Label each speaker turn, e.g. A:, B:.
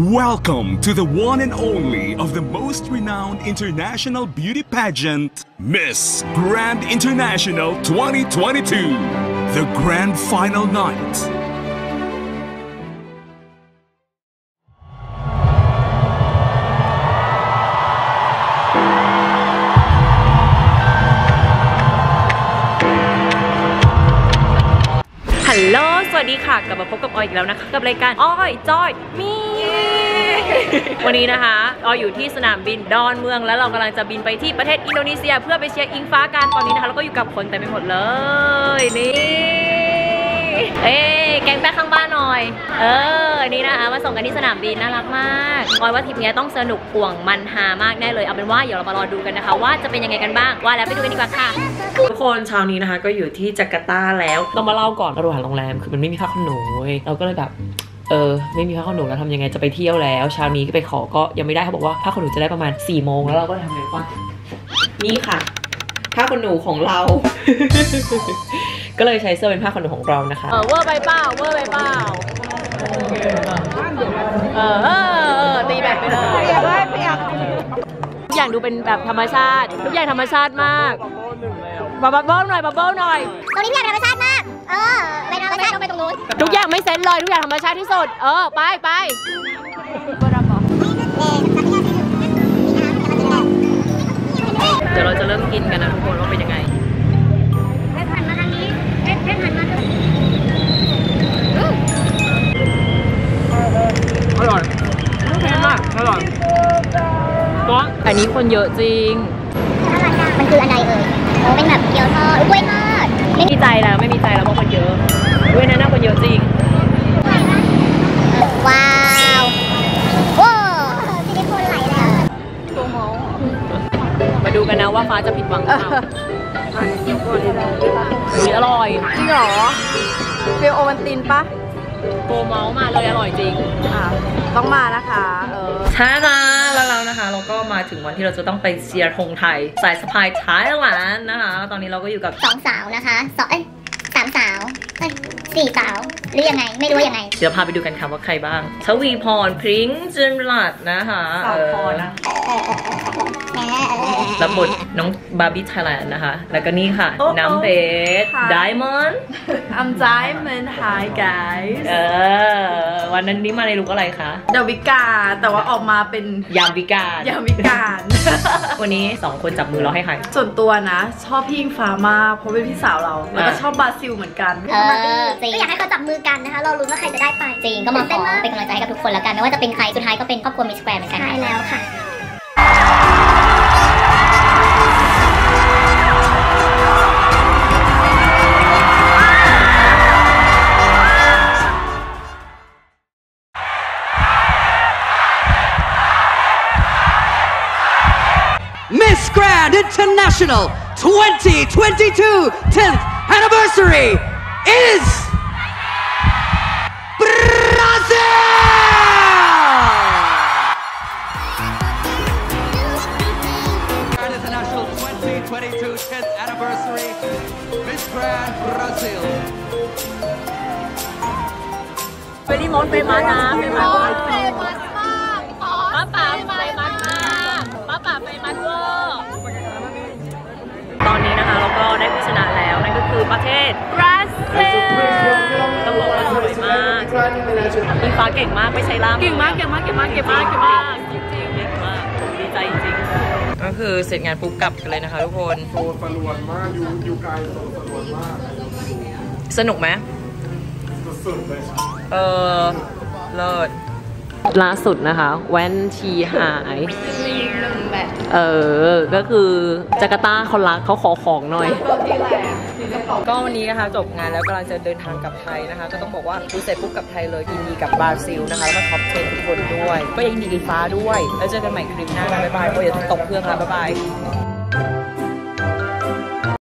A: Welcome to the one and only of the most renowned international beauty pageant, Miss Grand International 2022, the grand final night.
B: ฮัลโหลสวัสดีค่ะ กลับมาพบกับออยอีกแล้วนะคะ กับรายการออยจอยมี วันนี้นะคะออยอยู่ที่สนามบินดอนเมือง แล้วเรากำลังจะบินไปที่ประเทศอินโดนีเซีย เพื่อไปเชียร์อิงฟ้ากันตอนนี้นะคะเราก็อยู่กับคนเต็มไปหมดเลยนี่เอ้แกงแป๊กข้างบ้านหน่อย เออ นี่นะคะมาส่งกันที่สนามบินน่ารักมากออยว่าทริปนี้ต้องสนุกป่วงมันฮามากแน่เลย เอาเป็นว่าเดี๋ยวเรามารอดูกันนะคะ ว่าจะเป็นยังไงกันบ้าง ว่าแล้วไปดูกันดีกว่าค่ะ ทุกคนเช้านี้นะคะ ก็อยู่ที่จาการ์ตาแล้วต้องมาเล่าก่อนเราหาโรงแรม คือมันไม่มีผ้าขนหนูเว้ยเราก็เลยแบบ เออไม่มีผ้าขนหนูแล้วทำยังไงจะไปเที่ยวแล้วเช้านี้ก็ไปขอก็ยังไม่ได้เขาบอกว่าผ้าขนหนูจะได้ประมาณ4ี่โมงแล้วเราก็เลยทำไงวะนี่ค่ะผ้าขนหนูของเรา ก็เลยใช้เสื้อเป็นผ้าขนหนูของเรานะคะเออเวอร์ไปเปล่าเวอร์ไปเปล่าเออเออเออตีแบบไปเลยทุกอย่างดูเป็นแบบธรรมชาติ ทุกอย่างธรรมชาติมาก บับเบิ้ลหน่อยบับเบิ้ลหน่อย
C: ตรงนี้พี่อยากเป็นธรรมชาติมาก เออไปธรรมชาติต้องไปตรงนู้น
B: ทุกอย่างไม่เซนเลยทุกอย่างธรรมชาติที่สุด เออ ไปไปเดี๋ยวเราจะเริ่มกินกันนะทุกคนว่าเป็นยังไง
C: เพชรหันมาทางนี้เพชรเพชรหันมาทางนี้
B: อร่อยเค็มมากอร่อยก้อนอันนี้คนเยอะจริง
C: มันคืออะไรเอ่ยโอ้ เป็นแบบเกี๊ยวทอดกล้วยทอด
B: ไม่มีใจแล้วไม่มีใจแล้วเพราะคนเยอะด้วยนะหน้าคนเยอะจริง
C: ว้าวโอ้ซิลิโคนไหลเลย
B: มาดูกันนะว่าฟ้าจะผิดหวังหรือเปล่าอุ๊ยอร่อย
D: จริงเหรอฟิลโอวันตินปะ
B: โกเมาส์มาเลยอร่อยจริง
D: อะต้องมานะคะ เออ
B: ช้านะแล้วเรานะคะ เราก็มาถึงวันที่เราจะต้องไปเชียร์ธงไทย สายสะพายไทยแลนด์นะคะ ตอนนี้เราก็อยู่กับ
C: สองสาวนะคะสองเอ้ยสามสาว เอ้ยสี่สาวหรือยังไง ไม่รู้ว่ายังไง
B: เดี๋ยวพาไปดูกันค่ะว่าใครบ้างชวีพรพริ้งจินลัดนะคะ
D: สาวพรนะ
C: แหมเออ
B: รับบทน้องบาร์บี้ไทยแลนด์นะคะ แล้วก็นี่ค่ะ
D: โอ้โอ้
B: น้ำเพชร
D: ค่ะ
B: Diamond
D: I'm Diamond Hi guys
B: เออ วันนั้นนี้มาใน look อะไรคะ
D: ดาวิกาแต่ว่าออกมาเป็น
B: ยามวิกา
D: ยาวิการ
B: วันนี้สองคนจับมือเราให้ใคร
D: ส่วนตัวนะ ชอบพี่อิงฟ้ามากเพราะเป็นพี่สาวเรา แล้วก็
B: อะ
D: ชอบบราซิลเหมือนกัน
C: เออจริงก็อยากให้เขาจับมือกันนะคะ เราลุ้นว่าใครจะได้ไปจริงก็มาขอเป็นกำลังใจให้กับทุกคนแล้วกันไม่ว่าจะเป็นใครสุดท้ายก็เป็นครอบครัว Miss Grand เหมือนกันใช่แล้วค่ะ
E: Miss Grand International 2022 10th anniversary is Brazil! Grand International 2022 10th anniversary Miss Grand Brazil
B: ไปรีโมทไปมานะไปมาไปมาป้าป๋าไปมาป้าป๋าไปมาเวอร์ตอนนี้นะคะเราก็ได้ผู้ชนะแล้วนั่นก็คือประเทศบรา มากอิงฟ้าเก่งมากไม่ใช่ล่ามเก่งมากเก่งมากเก่งมากเก่งมากเก่งมากจริงๆเก่งมากดีใจจริงก็คือเสร็จงานปุ๊บกลับกันเลยนะคะทุกคน
F: โซนสลวนมากอยู่อยู่ไกลโซนสลวนมาก
B: สนุกไหม
F: สุดๆเลยครับ
B: เออเลิศล่าสุดนะคะแว่นชีหายเออ ก็คือจาการ์ตาเขารักเขาขอของหน่อย ก็วันนี้นะคะจบงานแล้วกำลังจะเดินทางกลับไทยนะคะ ก็ต้องบอกว่าดูเสร็จปุ๊บกลับไทยเลยยินดีกับบราซิลนะคะ แล้วก็ top ten ทุกคนด้วย ก็ยินดีกับฟ้าด้วย แล้วเจอกันใหม่คลิปหน้านะบ๊ายบายโอ้ยอย่าตกเครื่องค่ะบ๊ายบาย